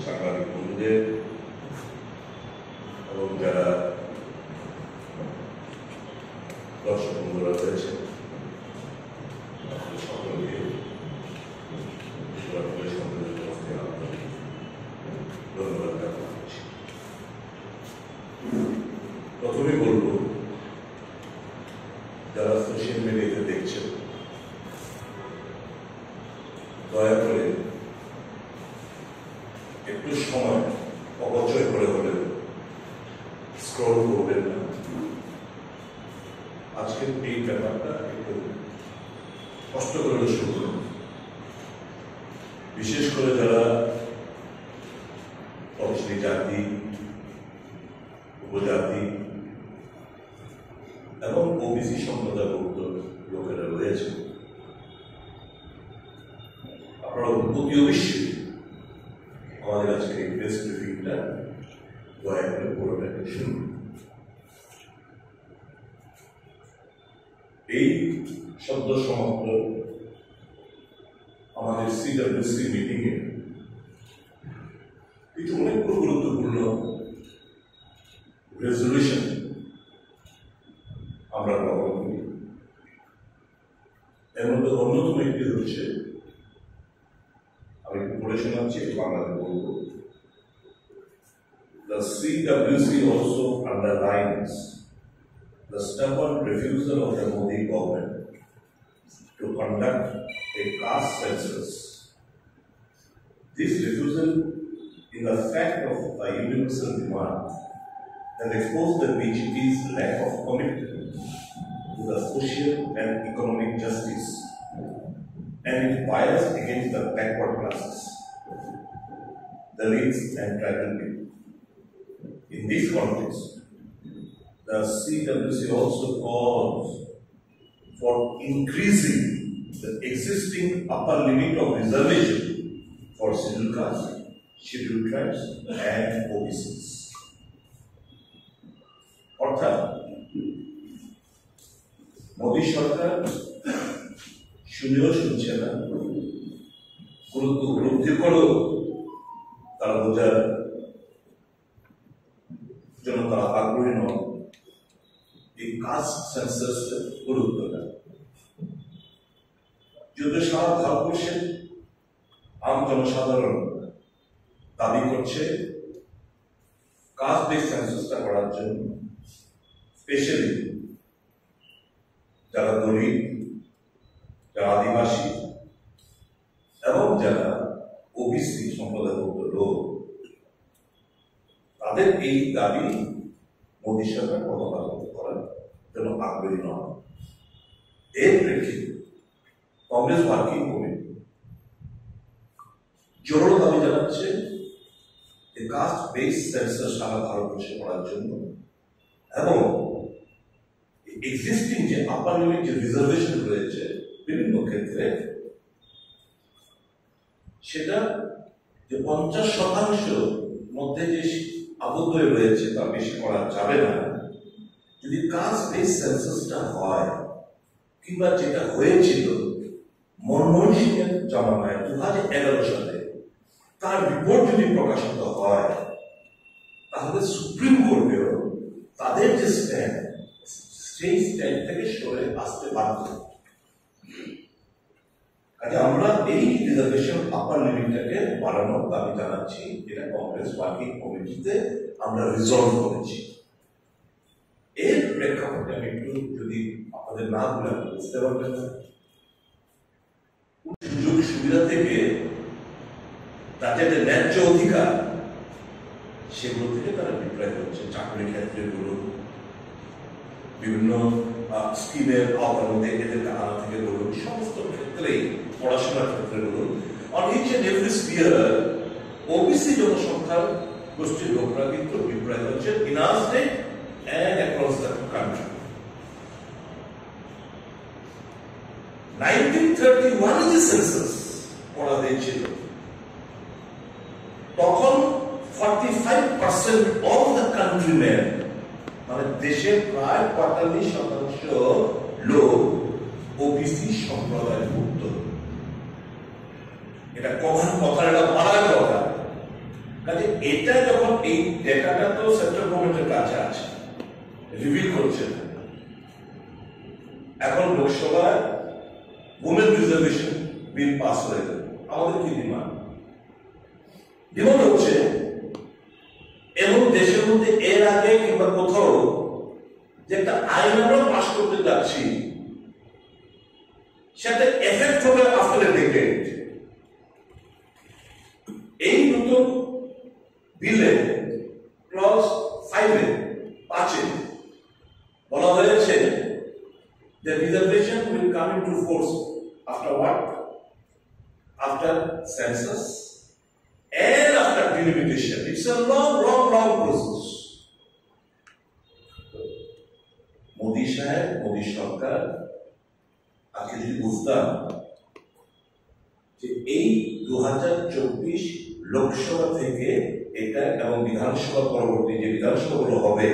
সাংবাদিক বন্ধুদের এবং যারা দর্শক বন্ধুরা রয়েছে আপনাদের সকলকে বিশ্বরাত্রের সম্মেলনে উপস্থিত আপনাদের ধন্যবাদ জ্ঞাপন করছি প্রথমে বলব যারা সোশ্যাল মিডিয়াতে দেখছেন দয়া করে একটু সময় অপচয় করে হলেও স্ক্রল করবেন না। আজকের এই ব্যাপারটা একটু কষ্ট করে শুরু বিশেষ করে যারা তফসিলি জাতি উপজাতি এবং ওবিসি সম্প্রদায়ভুক্ত লোকেরা রয়েছে আপনারা অতি অবশ্যই আমাদের আজকে এই প্রেস ব্রিফিংটা দয়া পুরোটাকে শুনুন এই শব্দ সমাপ্ত আমাদের সিডব্লিউসি মিটিং এ কিছু অনেক গুরুত্বপূর্ণ রেজলিউশন আমরা গ্রহণ করি। এর মধ্যে অন্যতম একটি হচ্ছে, আমি পড়ে শোনাচ্ছি, বাংলাতে বলব। The CWC also underlines the stubborn refusal of the Modi government to conduct a caste census. This refusal is a fact of a universal demand that exposed the BJP's lack of commitment to the social and economic justice and bias against the backward classes, the least and tribal people. In this context, the CWC also calls for increasing the existing upper limit of reservation for scheduled castes, scheduled tribes, and OBCs. অর্থাৎ মোদী সরকার শুনেও শুনছে না গুরুত্ব উপলব্ধি করো তারা জন্য তারা আগ্রহী নয় এই কাস্ট সেন্সাসটা গুরুত্ব দেয় যদিও সারা ভারতবর্ষে আম জনসাধারণ দাবি করছে কাস্ট বেস সেন্সাসটা করার জন্য স্পেশালি যারা দলিত যারা আদিবাসী এবং যারা ওবিসি সম্প্রদায়ভুক্ত তাদের এই দাবি মোদী সরকার পদপালন করার জন্য আগ্রহী নয় এর প্রেক্ষিতে কংগ্রেস ওয়ার্কিং কমিটি জোরালো দাবি জানাচ্ছে যে কাস্ট বেস সেন্সাস সারা ভারতবর্ষে করার জন্য এবং এক্সিস্টিং যে আপার লিমিট যে রিজার্ভেশন রয়েছে বিভিন্ন ক্ষেত্রে সেটা যে পঞ্চাশ শতাংশ মধ্যে যে আবদ্ধ হয়ে রয়েছে তা বেশি করা যাবে না। যদি কাস্ট বেস সেন্সাসটা হয়, কিংবা যেটা হয়েছিল মনমোহন সিং এর জামানায় দু হাজার এগারো সালে তার রিপোর্ট যদি প্রকাশিত হয়, তাহলে সুপ্রিম কোর্টেও তাদের যে স্ট্যান্ড সেই স্ট্যান্ড থেকে সরে আসতে বাধ্য। কাজে আমরা এই রিজার্ভেশন আপার লিমিটটাকে বাড়ানোর দাবি জানাচ্ছি এটা কংগ্রেস ওয়ার্কিং কমিটিতে আমরা রিজলভ করেছি। এর প্রেক্ষাপটে আমি একটু যদি আপনাদের না বলে বুঝতে পারবেন সুযোগ সুবিধা থেকে তাদের যে ন্যায্য অধিকার, সেগুলো থেকে তারা বিপ্লব হচ্ছে। চাকরির ক্ষেত্রে বলুন, বিভিন্ন স্কিমের আওতার মধ্যে এদেরকে আনা থেকে বলুন, সমস্ত ক্ষেত্রেই পড়াশোনার ক্ষেত্রে বলুন on each and every sphere OBC জনসংখ্যার গোষ্ঠীর লোকরা কিন্তু বিপ্লব হচ্ছে ইন আর অ্যান্ড অ্যাক্রস দ্য কান্ট্রি 1931 যে সেন্সাস করা হয়েছিল তখন 45% অফ দ্য কান্ট্রিম্যান মানে দেশের প্রায় পঁয়তাল্লিশ শতাংশ লোক ওবিসি সম্প্রদায় ভুক্ত। এটা কখন কথা এটা কথা। এটা যখন এই ডেটাটা তো সেন্ট্রাল গভর্নমেন্টের কাছে আছে রিভিল করছে। এখন লোকসভায় উমেন রিজার্ভেশন বিল পাস হয়ে গেল। আমাদের কি ডিমান্ড? ডিমান্ড হচ্ছে এবং দেশের মধ্যে এর আগে কিংবা কোথাও যে একটা আইন আমরা পাস করতে যাচ্ছি সেটা এফেক্ট হবে আফটার এ ডেকেড এই নতুন বিলে ক্লজ ফাইভে পাঁচে বলা হয়েছে the reservation will come into force after what? After census and after delimitation. It's a long, long, long process. Modi সাহেব মোদী সরকার আজকে যদি বুঝতাম যে এই দু লোকসভা থেকে এটা এবং বিধানসভা পরবর্তী যে বিধানসভাগুলো হবে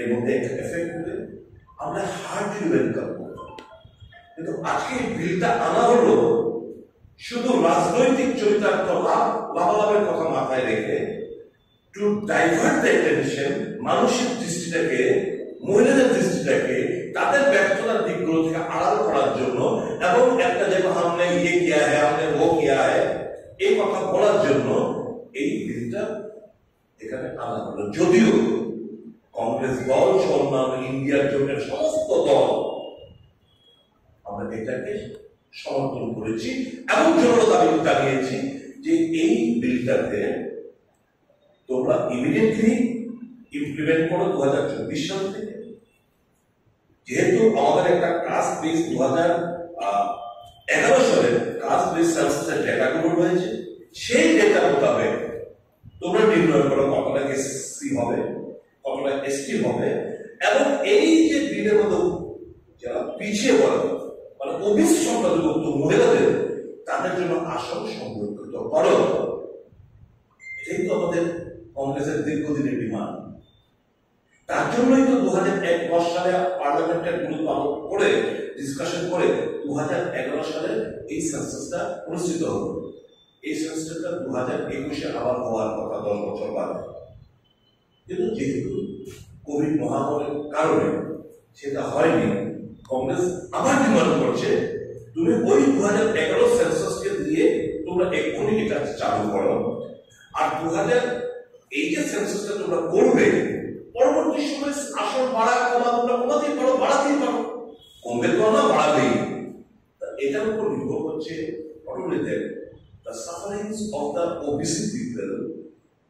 এর মধ্যে একটা এফেক্ট হবে আমরা হার্ডলি ওয়েলকাম করব কিন্তু আজকে বিলটা আনা হলো শুধু রাজনৈতিক চরিতার্থ লাভ লাভালাভের কথা মাথায় রেখে টু ডাইভার্ট দ্য মানসিক দৃষ্টিটাকে, মহিলাদের দৃষ্টিটাকে, তাদের ব্যর্থতার দিকগুলো থেকে আড়াল করার জন্য এবং একটা যে হামনে ইয়ে কিয়া হ্যাঁ আমাদের ও কিয়া আয় এই কথা বলার জন্য এই বিলটা এখানে আলাদা হলো। যদিও কংগ্রেস দল সহ ইন্ডিয়ার জন্য সমস্ত দল, আমরা এটাকে সমর্থন করেছি এবং জোরালো দাবি জানিয়েছি যে এই বিলটাতে তোমরা ইমিডিয়েটলি ইমপ্লিমেন্ট করো দু হাজার চব্বিশ সাল থেকে। যেহেতু আমাদের একটা কাস্ট বেস দু হাজার এগারো সালের কাস্ট বেস সেন্সাসের ডেটাগুলো রয়েছে, সেই ডেটা মোতাবেক তোমরা নির্ণয় করো কতটা এসসি হবে, কতটা এসটি হবে। এবং এই যে বিলের মধ্যে যারা পিছিয়ে পড়ে মানে ওবিসি সংখ্যালঘু মহিলাদের তাদের জন্য আসন সংরক্ষিত করো। এটাই তো আমাদের কংগ্রেসের দীর্ঘদিনের ডিমান্ড। তার জন্যই তো দু হাজার এক দশ সালে পার্লামেন্টের গুরুত্ব আরোপ করে ডিসকাশন করে দু হাজার এগারো সালে এই সেন্সাসটা অনুষ্ঠিত হলো। এই সেন্সাসটা দু হাজার একুশে আবার হওয়ার কথা দশ বছর বাদে। কিন্তু যেহেতু কোভিড মহামারীর কারণে সেটা হয়নি কংগ্রেস আবার ডিমান্ড করছে, তুমি ওই দু হাজার এগারো সেন্সাসকে দিয়ে তোমরা এক্ষুনি এটা চালু করো। আর দু হাজার এই যে সেন্সাসটা তোমরা করবে, পরবর্তী সময় আসন বাড়া কমা, তোমরা কমাতেই পারো, বাড়াতেই পারো। কমবে তো না, বাড়াবেই। এটার উপর নির্ভর করছে automatic the sufferings of the OBC people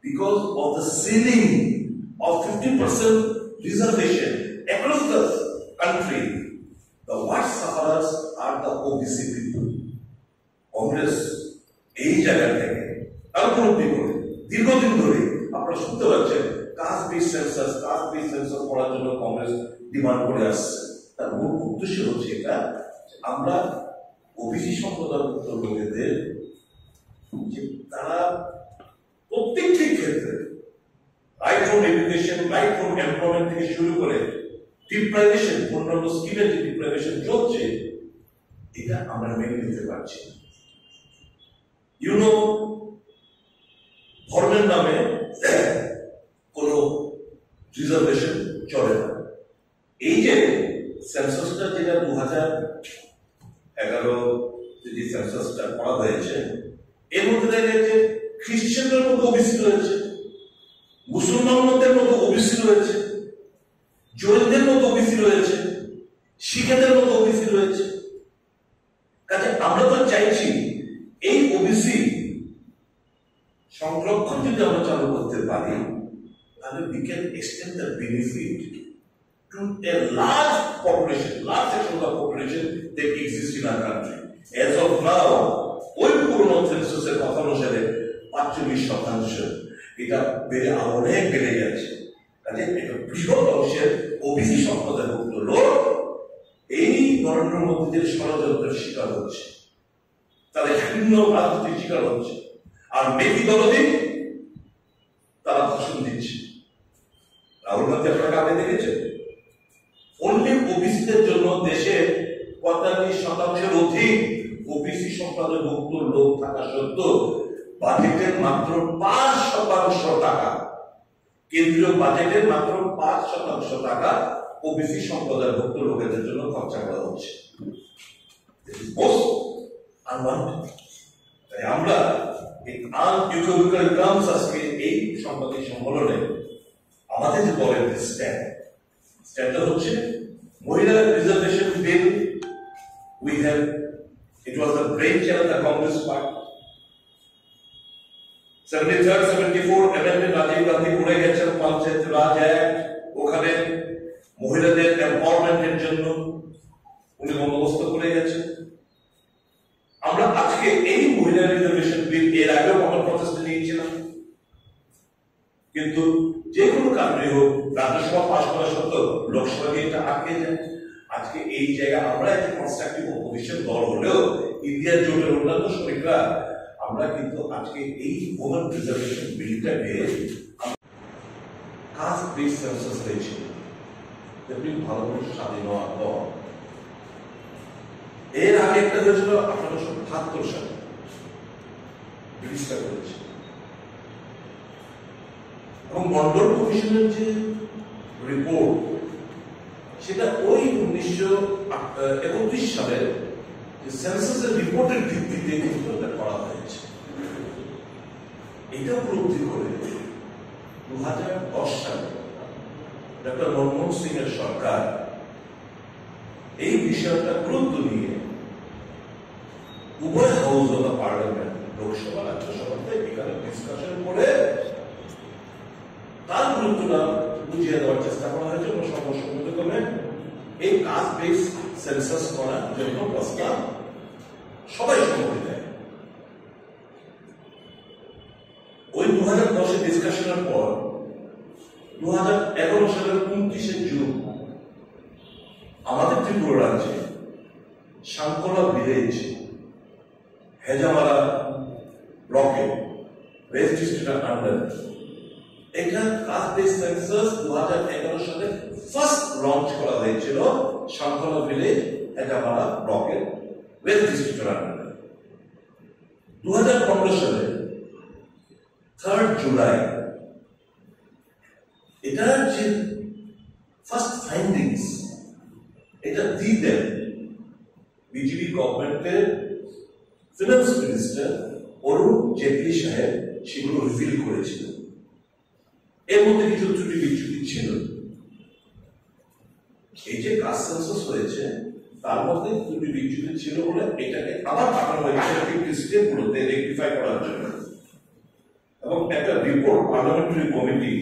because of the ceiling of 50% reservation across the country. Sufferers are the OBC people. Congress এই জায়গা থেকে তার উপলব্ধি দীর্ঘদিন ধরে আপনারা শুনতে পাচ্ছেন caste base census caste base census করার জন্য কংগ্রেস ডিমান্ড করে আসছে তার মূল উদ্দেশ্য হচ্ছে এটা আমরা ওবিসি সম্প্রদায়ভুক্ত লোকেদের যে তারা প্রত্যেকটি ক্ষেত্রে right from education right from employment থেকে শুরু করে ডিপ্রাইভেশন অন্যান্য স্কিমের যে ডিপ্রাইভেশন চলছে, এটা আমরা মেনে নিতে পারছি ইউনো ধর্মের নামে কোনো রিজার্ভেশন চলে না। এই যে সেন্সাসটা যেটা দু হাজার এগারো যে সেন্সাসটা করা হয়েছে, এর মধ্যে দেখা যাচ্ছে খ্রিস্টানদের মধ্যে ওবিসি রয়েছে মুসলমানদের মধ্যে ওবিসি রয়েছে জৈনদের মতো ওবিসি রয়েছে শিখেদের মতো ওবিসি রয়েছে কাজে আমরা তো চাইছি এই ওবিসি সংরক্ষণ যদি আমরা চালু করতে পারি তাহলে we can extend the benefit to a large population, large section of the population that exists in our country. As ওই পুরনো সেন্সাসের কথা অনুসারে পাঁচচল্লিশ শতাংশ এটা বেড়ে অনেক বেড়ে যাচ্ছে কাজে একটা বৃহৎ অংশের ওবিসি সম্প্রদায়ভুক্ত লোক এই নরেন্দ্র মোদীদের ষড়যন্ত্রের শিকার হচ্ছে। তাদের ভিন্ন রাজনীতির শিকার হচ্ছে। আর মেকি দলদিন তারা ভাষণ দিচ্ছে। রাহুল গান্ধী আপনারা কাকে দেখেছেন? অনলি ওবিসিদের জন্য দেশের পঁয়তাল্লিশ শতাংশের অধিক ওবিসি সম্প্রদায়ভুক্ত লোক থাকা সত্ত্বেও বাজেটের মাত্র পাঁচ শতাংশ টাকা কেন্দ্রীয় বাজেটের মাত্র পাঁচ শতাংশ টাকা ওবিসি সম্প্রদায় সম্প্রদায়ভুক্ত লোকেদের জন্য খরচা করা হচ্ছে। তাই আমরা এই আনইউটোপিক্যাল টার্মস আজকে এই সম্পাদক সম্মেলনে আমাদের যে দলের স্ট্যান্ড স্ট্যান্ডটা হচ্ছে মহিলা reservation bill we have it was the brain child the Congress party seventy third seventy Rajiv Gandhi করে গেছেন পঞ্চায়েত রাজ অ্যাক্ট ওখানে মহিলাদের এম্পাওয়ারমেন্টের জন্য উনি বন্দোবস্ত করে গেছেন। আমরা আজকে এই মহিলা রিজার্ভেশন বিল এর আগেও আমরা প্রচেষ্টা নিয়েছিলাম। কিন্তু যে কোনো কারণে হোক, রাজ্যসভা পাশ করা সত্ত্বেও লোকসভা এটা আটকে যায়। আজকে এই জায়গায় আমরা একটা কনস্ট্রাকটিভ অপোজিশন দল হলেও ইন্ডিয়ার জোটের অন্যান্য শ্রমিকরা আমরা কিন্তু আজকে এই ওমেন রিজার্ভেশন বিলটাকে কাস্ট বেস সেন্সাস হয়েছে তেমনি স্বাধীন হওয়ার পর। এর আগে একটা হয়েছিল আঠারোশো বাহাত্তর সালে। করেছে। এবং মন্ডল কমিশনের যে রিপোর্ট সেটা ওই উনিশশো একত্রিশ সালের সেন্সাসের রিপোর্টের ভিত্তিতে কিন্তু এটা করা হয়েছে এটা উপলব্ধি করে দু হাজার দশ সালে ডক্টর মনমোহন সিং এর সরকার এই বিষয়টা গুরুত্ব নিয়ে উভয় house of the parliament Lok Sabha, রাজ্যসভাতে এখানে ডিসকাশন করে তার গুরুত্বটা বুঝিয়ে দেওয়ার চেষ্টা করা হয়েছে এবং সর্বসম্মতক্রমে এই কাজ বেস সেন্সাস করার জন্য প্রস্তাব সবাই সম্মতি দেয়, ওই দু হাজার দশে ডিসকাশনের পর দু হাজার এগারো সালের উনত্রিশে জুন, আমাদের ত্রিপুরা রাজ্যে সাংকলা ভিলেজ হেজামারা ব্লকে ওয়েস্ট ডিস্ট্রিক্টের আন্ডার এটা কাজ সেন্সাস দু হাজার এগারো সালে ফার্স্ট লঞ্চ করা হয়েছিল সাংকলা ভিলেজ হেজামারা ব্লকে ওয়েস্ট ডিস্ট্রিক্টের দু হাজার পনেরো সালে থার্ড জুলাই এটার যে ফার্স্ট ফাইন্ডিংস এটা দেন বিজেপি গভর্নমেন্টের ফিনান্স মিনিস্টার অরুণ জেটলি সাহেব, সেগুলো রিভিল করেছিলেন এর মধ্যে কিছু ত্রুটি বিচ্যুতি ছিল। এই যে কাজ সেন্সাস হয়েছে তার মধ্যে ত্রুটি বিচ্যুতি ছিল বলে এটাকে আবার পাঠানো হয়েছে ফিফটি স্টেটগুলোতে রেকটিফাই করার জন্য। এবং একটা report parliamentary committee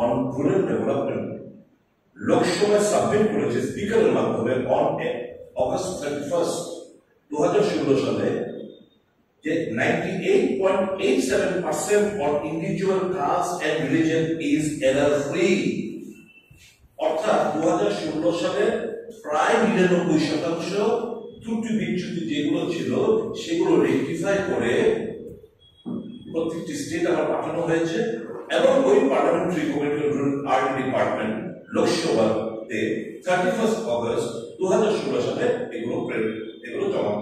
on rural development লোকসভায় সাবমিট করেছে স্পিকারের মাধ্যমে অন অগস্ট থার্টি ফার্স্ট দু হাজার ষোলো সালে, যে ninety eight point eight seven percent on individual caste and religion is error free অর্থাৎ দু হাজার ষোলো সালে প্রায় নিরানব্বই শতাংশ ত্রুটি বিচ্যুতি যেগুলো ছিল, সেগুলো রেকটিফাই করে প্রত্যেকটি স্টেট আবার পাঠানো হয়েছে। এবং ওই পার্লামেন্টারি কমিটি আর্ট ডিপার্টমেন্ট লোকসভাতে থার্টি ফার্স্ট অগস্ট দু হাজার ষোলো সালে এগুলো এগুলো জমা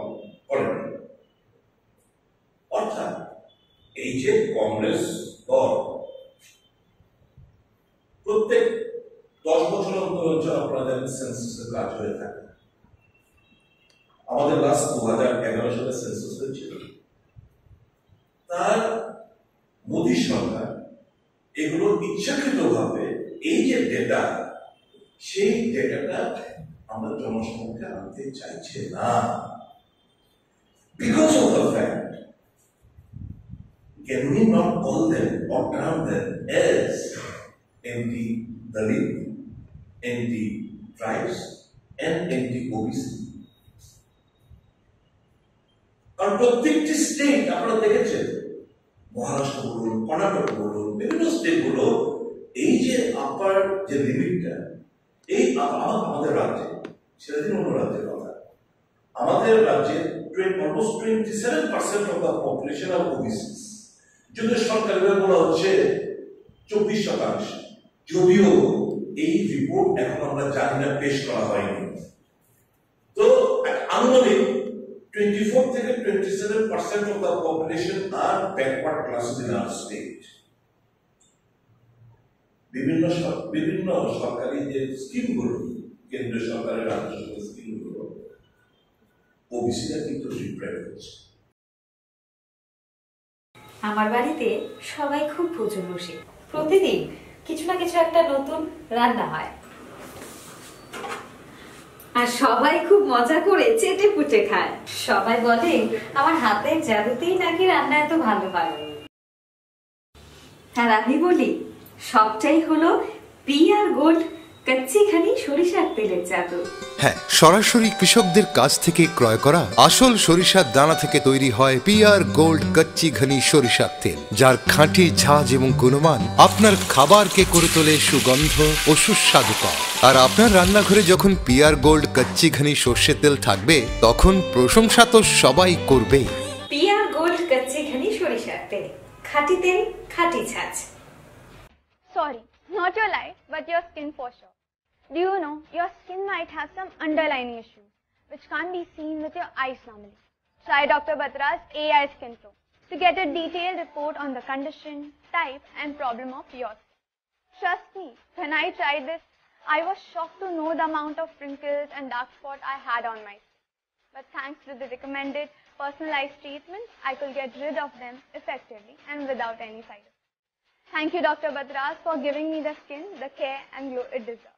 করেন। অর্থাৎ এই যে কংগ্রেস দল প্রত্যেক দশ বছর অন্তর অঞ্চল আপনাদের সেন্সাসের কাজ হয়ে থাকে। আমাদের লাস্ট দু হাজার এগারো সালে সেন্সাস হয়েছিল। তার মোদী সরকার এগুলো ইচ্ছাকৃত ভাবে এই যে ডেটা সেই ডেটাটা আমরা জনসমক্ষে আনতে চাইছে না। Because of the fact can we not call them or term them as anti-Dalit, anti-tribes, and anti-OBC? কারণ প্রত্যেকটি স্টেট আপনারা দেখেছেন, মহারাষ্ট্র বলুন, কর্ণাটক বলুন, বিভিন্ন স্টেটগুলো, এই যে আপার যে লিমিটটা এই আমাদের রাজ্যে, সেটা দিন অন্য রাজ্যের কথা আমাদের রাজ্যে almost twenty seven percent of the population of OBCs যদিও সরকার বলা হচ্ছে, চব্বিশ শতাংশ, যদিও এই রিপোর্ট এখন আমরা জানি না, পেশ করা হয়নি। তো আনুমানিক 24 থেকে 27 percent of the population are backward classes in our state. বিভিন্ন বিভিন্ন সরকারি যে স্কিমগুলো, কেন্দ্রীয় সরকারের রাজ্য সরকারের স্কিমগুলো ওবিসিরা কিন্তু ডিপ্রাইভ হচ্ছে আমার বাড়িতে সবাই খুব ভোজন বসে। প্রতিদিন কিছু না কিছু একটা নতুন রান্না হয়। আর সবাই খুব মজা করে চেটে পুটে খায়। সবাই বলে আমার হাতের জাদুতেই নাকি রান্না এত ভালো হয়? আর আমি বলি সবটাই হলো পি আর গোল্ড কচ্চিখানি সরিষার তেলের জাদু। হ্যাঁ সরাসরি কৃষকদের কাছ থেকে ক্রয় করা আসল সরিষার দানা থেকে তৈরি হয় পিআর গোল্ড কচ্চি ঘনি সরিষার তেল যার খাঁটি ঝাঁজ এবং গুণমান আপনার খাবারকে করে তোলে সুগন্ধ ও সুস্বাদুকর আর আপনার রান্নাঘরে যখন পিআর গোল্ড কচ্চি ঘনি সর্ষের তেল থাকবে তখন প্রশংসা তো সবাই করবেই। পিয়ার গোল্ড কচ্চিখানি সরিষার তেল খাঁটি তেল খাঁটি ছাঁচ Sorry, not your life, but your skin for sure. Do you know your skin might have some underlying issues which can't be seen with your eyes normally? Try Dr. Batra's AI Skin Pro to get a detailed report on the condition, type, and problem of your skin. Trust me, when I tried this, I was shocked to know the amount of wrinkles and dark spot I had on my skin. But thanks to the recommended personalized treatment, I could get rid of them effectively and without any side effects. Thank you, Dr. Badras, for giving me the skin, the care, and glow it deserves.